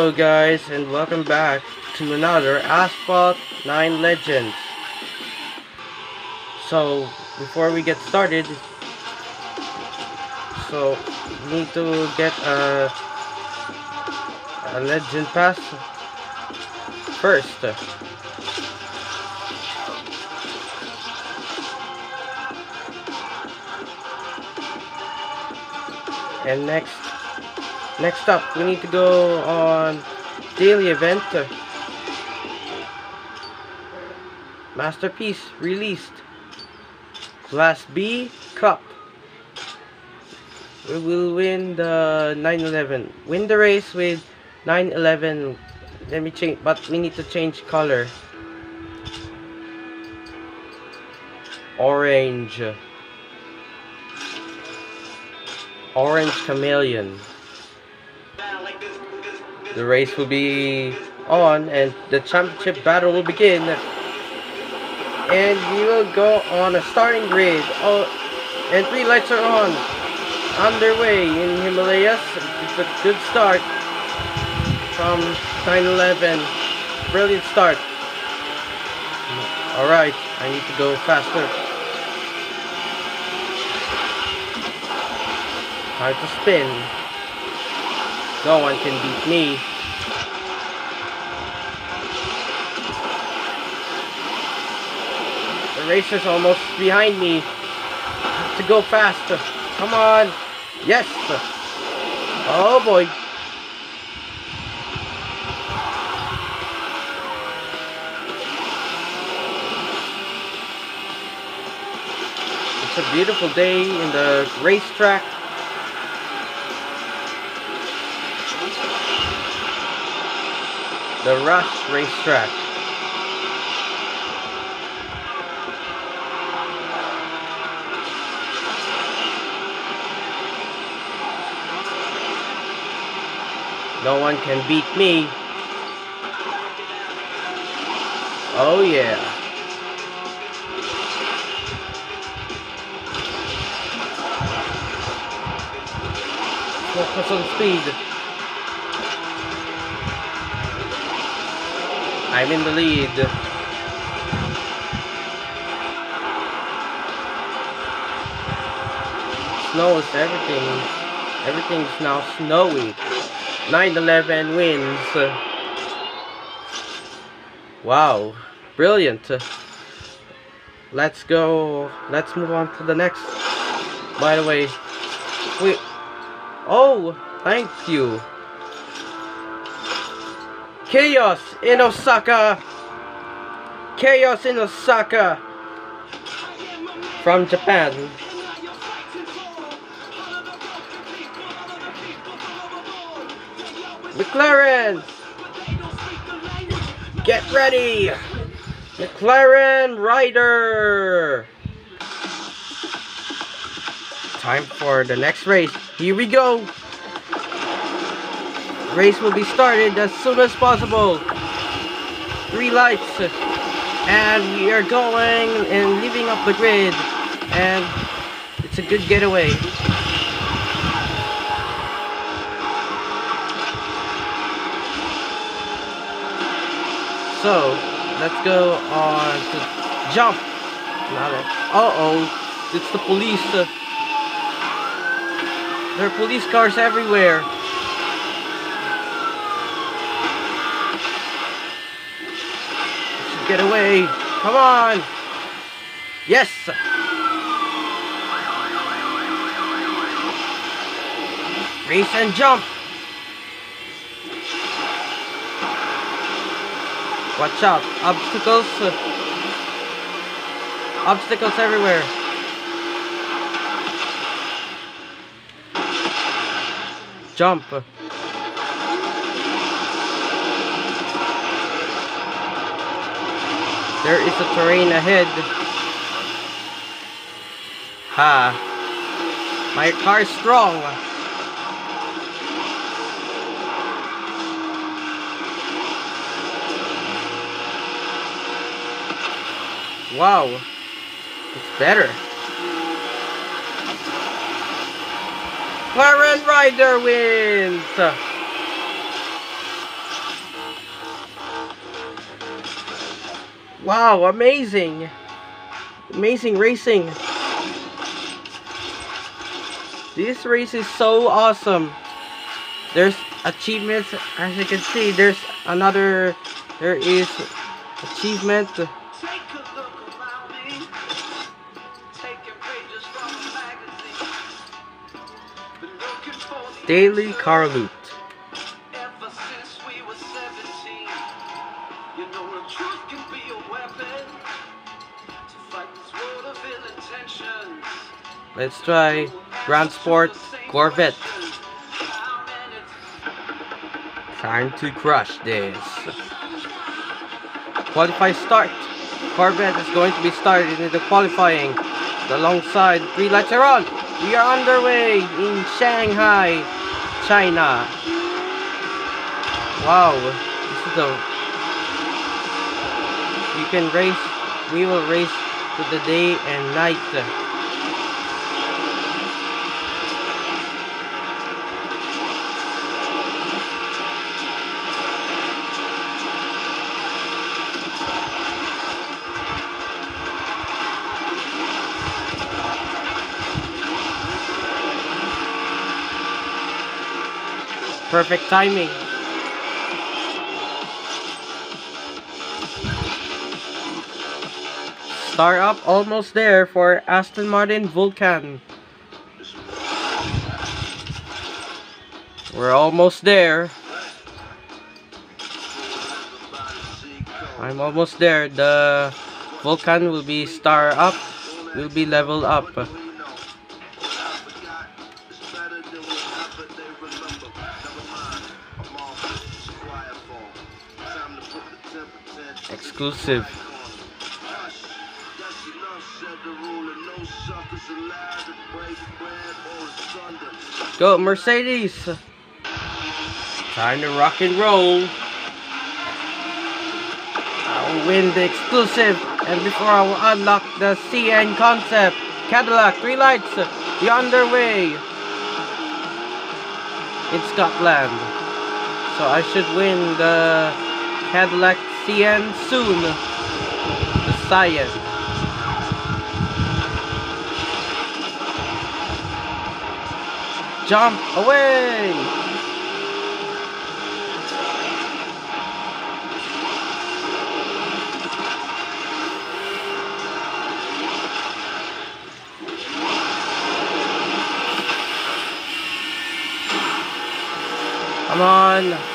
Hello guys and welcome back to another Asphalt 9 Legends. So before we get started, so we need to get a, a legend pass first. And next Next up, we need to go on daily event. Masterpiece released. Class B Cup. We will win the 911. Win the race with 911. Let me change, but we need to change color. Orange. Orange Chameleon the race will be on and the championship battle will begin. And we will go on a starting grid. Oh and three lights are on. Underway in Himalayas. It's a good start from 911 brilliant start. Alright I need to go faster. Time to spin no one can beat me. The racer's almost behind me. To go faster. Come on. Yes. Oh boy. It's a beautiful day in the racetrack. The Rush Racetrack. No one can beat me. Oh yeah. Focus on speed. I'm in the lead. Snows everything. Everything's now snowy. 9-11 wins. Wow. Brilliant. Let's go. Let's move on to the next. By the way. Wait. Oh, thank you. Chaos in Osaka. Chaos in Osaka. From Japan. McLaren. Get ready. McLaren Rider. Time for the next race. Here we go race will be started as soon as possible. Three lights. And we are going and leaving up the grid. And it's a good getaway. So, let's go on to jump. Uh-oh, it's the police. There are police cars everywhere. Get away. Come on. Yes. Race and jump. Watch out. Obstacles. Uh, obstacles everywhere. Jump. There is a terrain ahead. Ha. My car is strong. Wow. It's better. Current Rider wins! Wow, amazing! Amazing racing! This race is so awesome. There's achievements, as you can see, there's another, there is achievement. Daily car loot. Let's try Grand Sport Corvette. Time to crush this. Qualify start. Corvette is going to be started in the qualifying. Alongside three lights are on. We are underway in Shanghai, China. Wow, this is a. You can race. We will race to the day and night. Perfect timing. Start up almost there for Aston Martin Vulcan. We're almost there. I'm almost there. The Vulcan will be star up, will be level up. Exclusive. Go Mercedes! Time to rock and roll. I'll win the exclusive and before I will unlock the Cien concept. Cadillac, three lights, the underway in Scotland. So I should win the Cadillac Cien soon. The science. Jump away! Come on.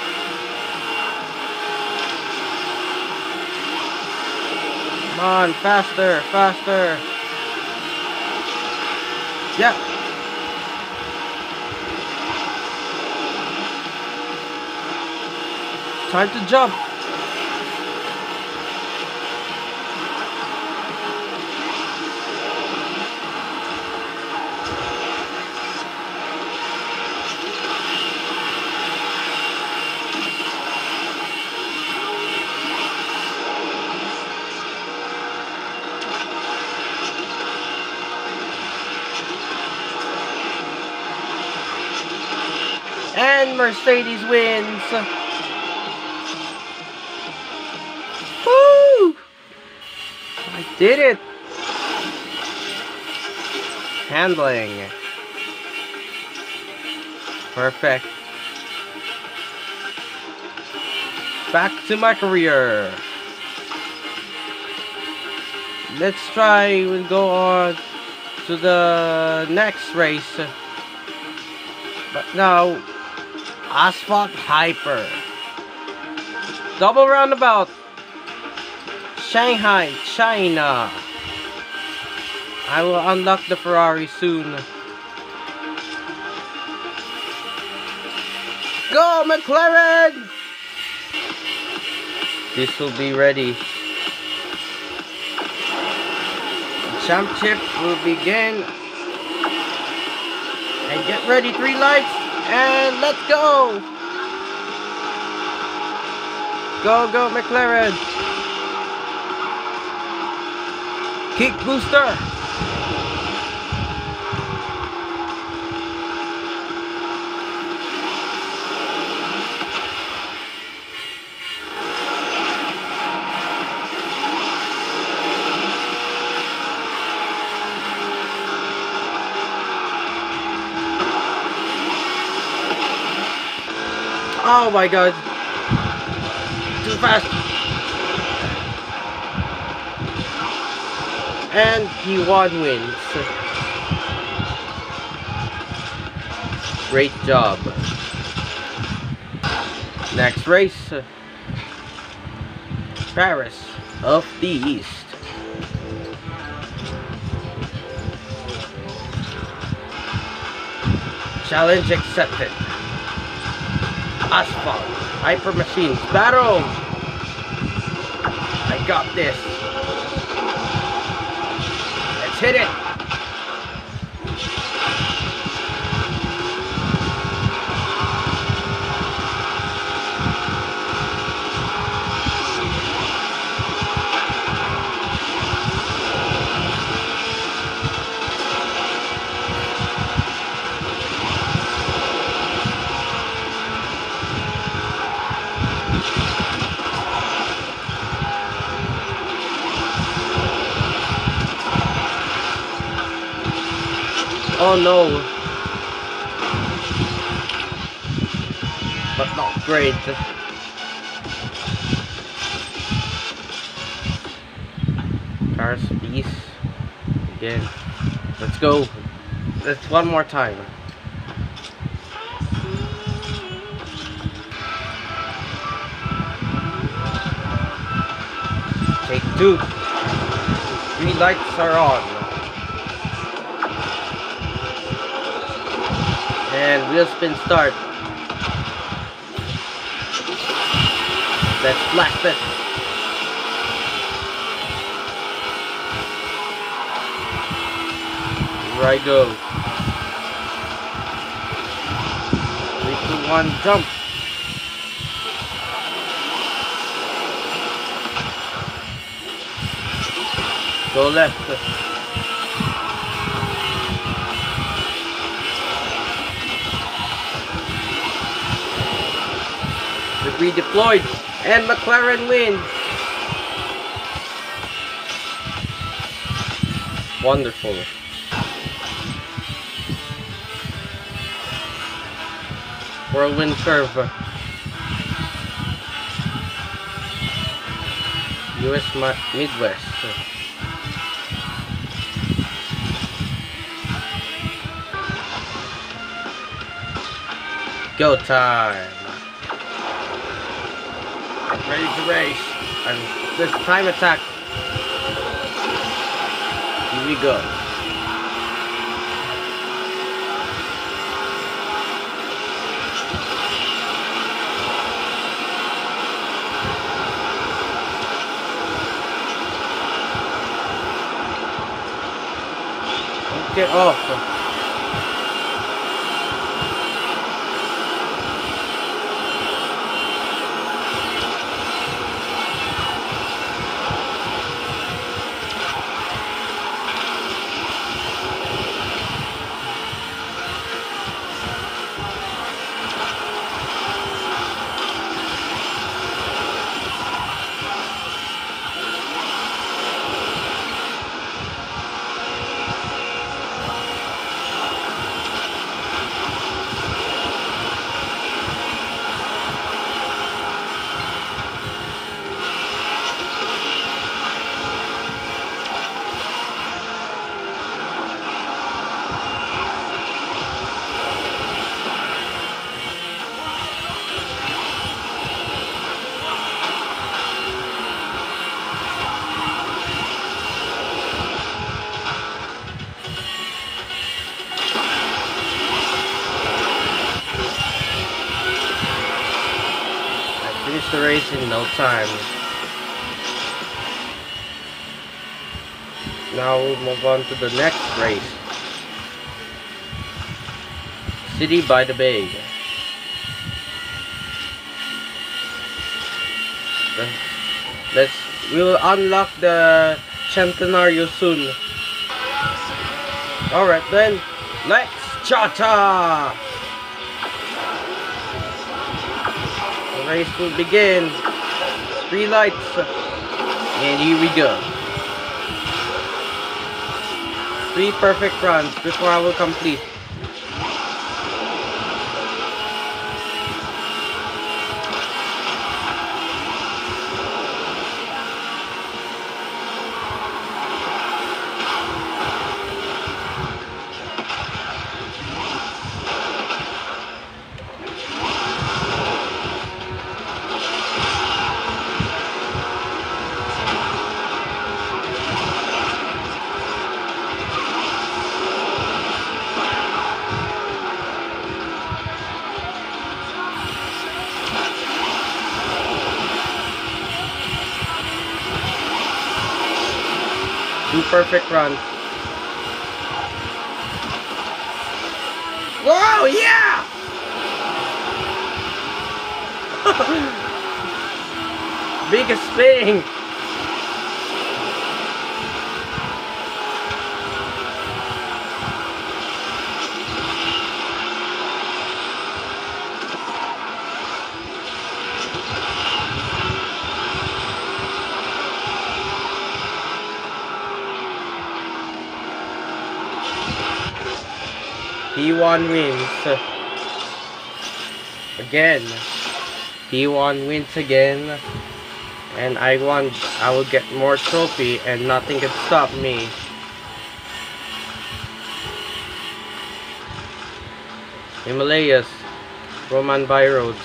On, faster, faster. Yeah. Time to jump. Mercedes wins. Woo! I did it. Handling. Perfect. Back to my career. Let's try and go on to the next race. But now Asphalt Hyper. Double roundabout. Shanghai, China. I will unlock the Ferrari soon. Go, McLaren! This will be ready. Championship will begin. And get ready, three lights. And let's go! Go, go, McLaren! Kick booster! Oh my god. Too fast. And P1 wins. Great job. Next race. Paris of the East. Challenge accepted. Asphalt. Hyper Machines. Battle! I got this. Let's hit it! Oh no. But not great. Paris Beast. Again. Let's go. Let's one more time. Take two. Three lights are on. And wheel spin start. Let's blast it. Here I go. Three, two, one, jump. Go left. Redeployed and McLaren wins. Wonderful. Whirlwind curve. US Midwest. Go time ready to race. And this time attack. Here we go. Get off. Oh, time. Now we'll move on to the next race. City by the Bay. Let's we'll unlock the Centenario soon. Alright then, let's cha-cha! race will begin. Three lights. And here we go. Three perfect runs before I will complete. Perfect run. Whoa, yeah! Biggest spin! P1 wins. Again. P1 wins again. And I want, I will get more trophy and nothing can stop me. Himalayas. Roman Byroads.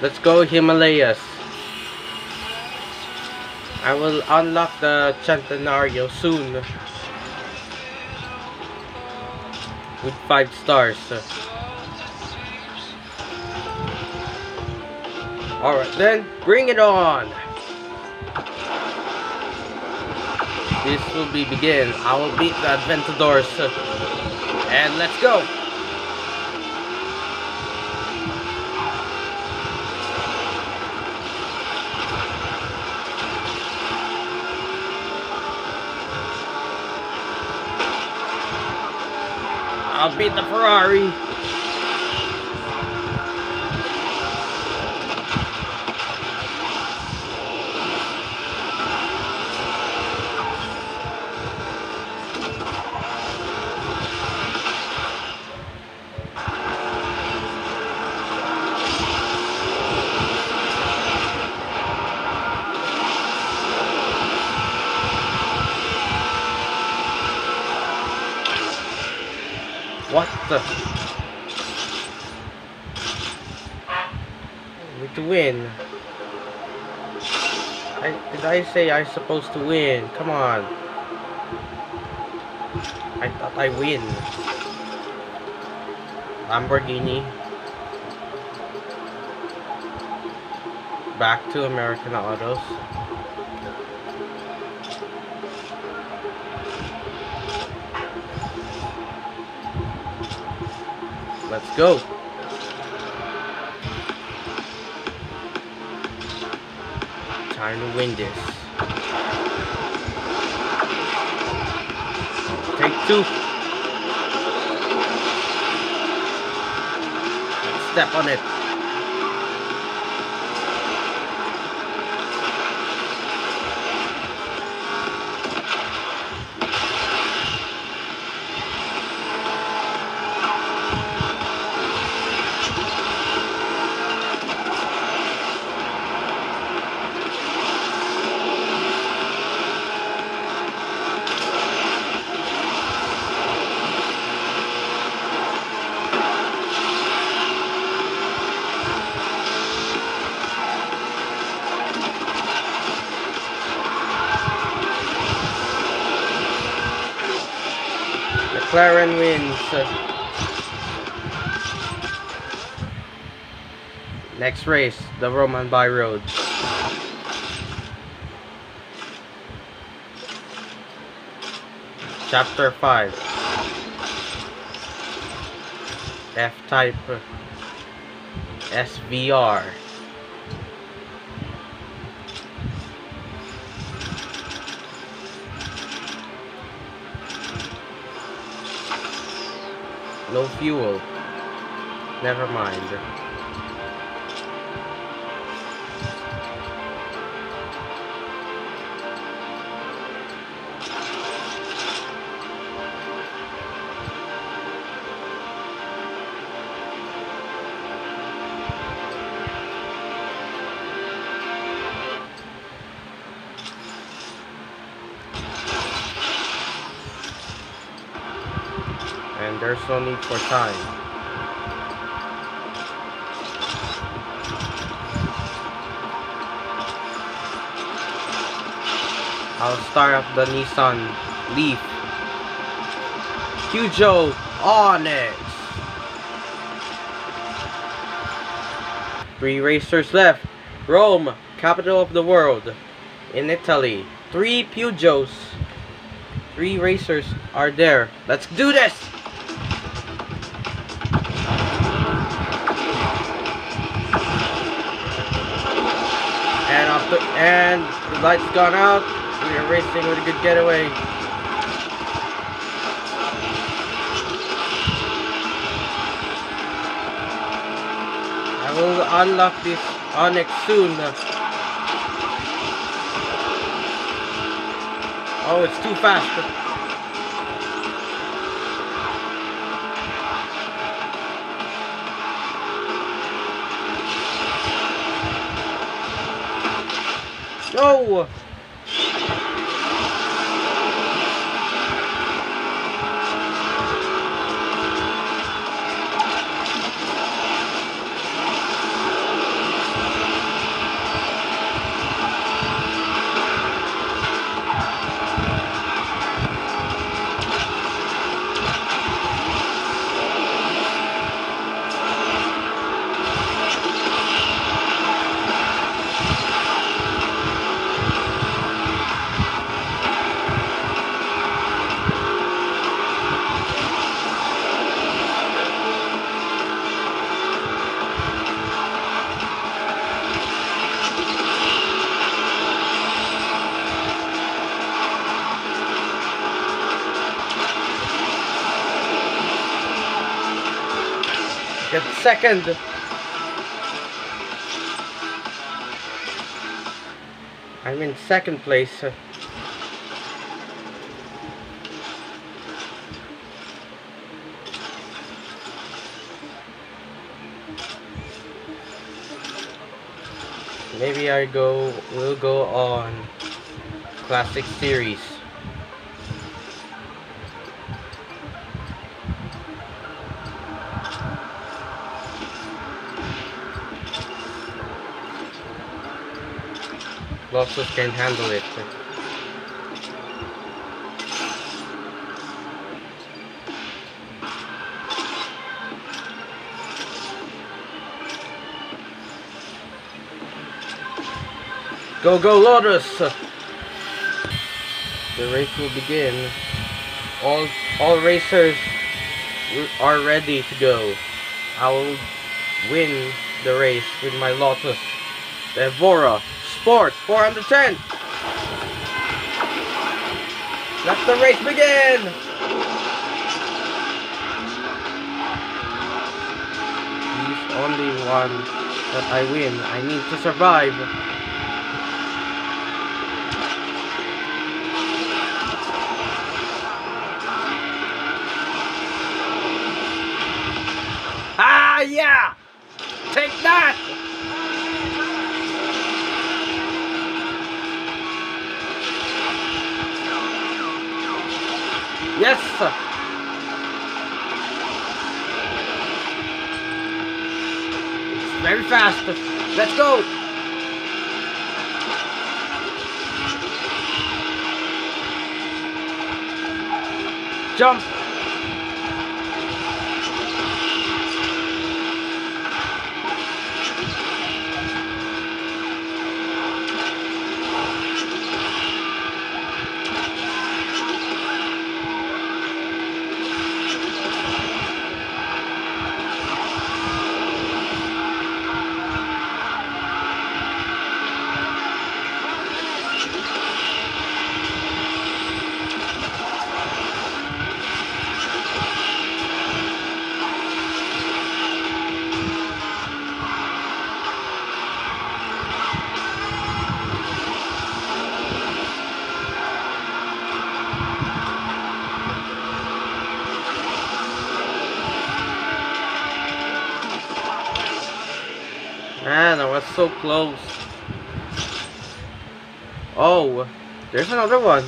Let's go Himalayas. I will unlock the Centenario soon. With five stars. Alright then, bring it on! This will be begin. I will beat the Aventadors. And let's go! I'll beat the Ferrari. To win. I, did I say I supposed to win? Come on. I thought I win. Lamborghini. Back to American Autos. Let's go. Time to win this. Take two. Step on it. Next race, the Roman Byroads. Chapter 5 F-Type SVR No fuel. Never mind. Need for time. I'll start up the Nissan Leaf. Peugeot Onyx. Three racers left. Rome, capital of the world. In Italy. Three Peugeots. three racers are there. Let's do this! And the lights gone out. We are racing with a good getaway. I will unlock this Onyx soon. Oh, it's too fast. No! Second. I'm in second place. Maybe I go, we'll go on Classic Series. Losses can handle it. Go, go, Lotus! The race will begin. All, all racers are ready to go. I will win the race with my Lotus. Evora Sport 410. Let the race begin! He's only one that I win. I need to survive. Yes! It's very fast. Let's go! Jump! So close. Oh, there's another one.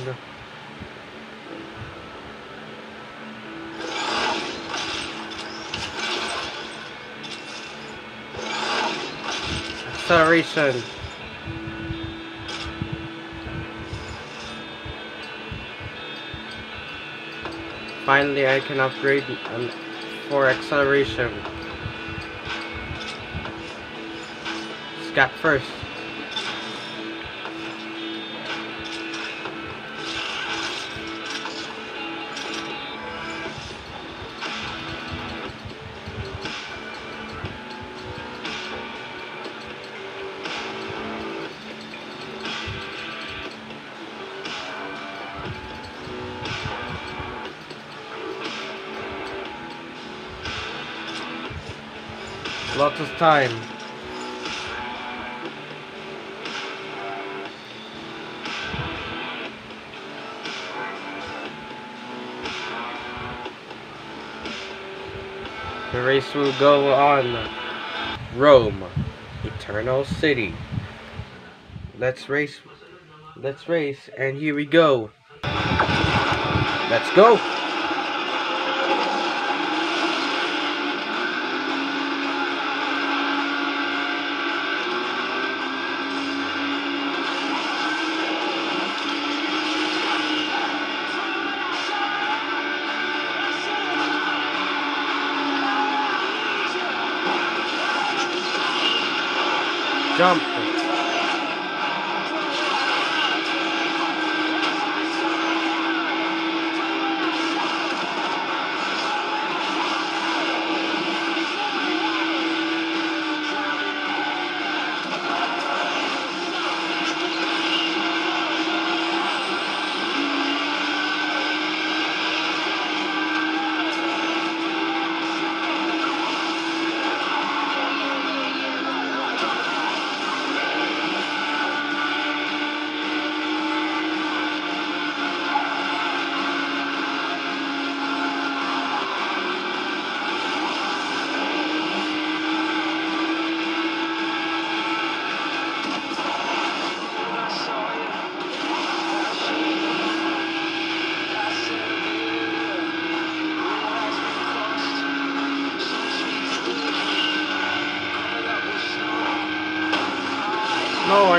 Acceleration. Finally, I can upgrade um, for acceleration. extract first. Lots of time. The race will go on. Rome, Eternal City. Let's race. Let's race. And here we go. Let's go.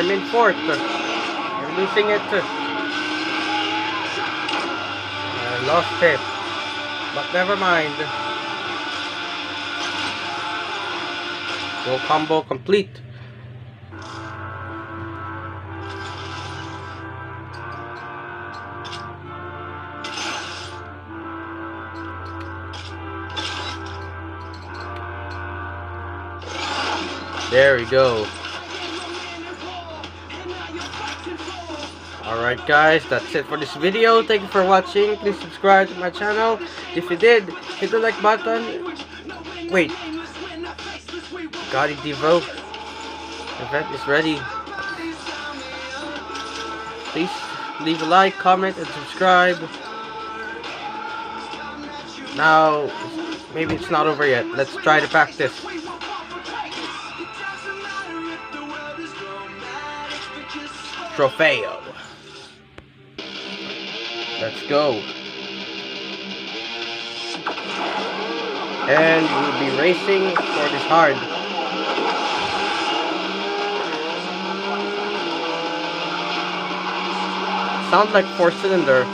I'm in fourth. I'm losing it. I lost it. But never mind. Go combo complete. There we go. Alright guys, that's it for this video. Thank you for watching. Please subscribe to my channel. If you did, hit the like button. Wait. Bugatti Divo. Event is ready. Please leave a like, comment, and subscribe. Now, maybe it's not over yet. Let's try to practice. Trofeo. Let's go. And we'll be racing for this hard. Sounds like four cylinder.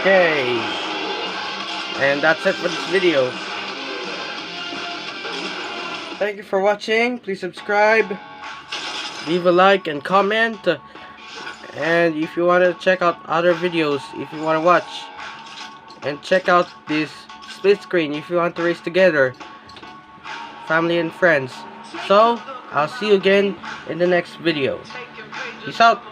Okay. And that's it for this video. Thank you for watching. Please subscribe, leave a like, and comment. And if you want to check out other videos, if you want to watch, and check out this split screen if you want to race together. family, and friends. So, I'll see you again in the next video. Peace out.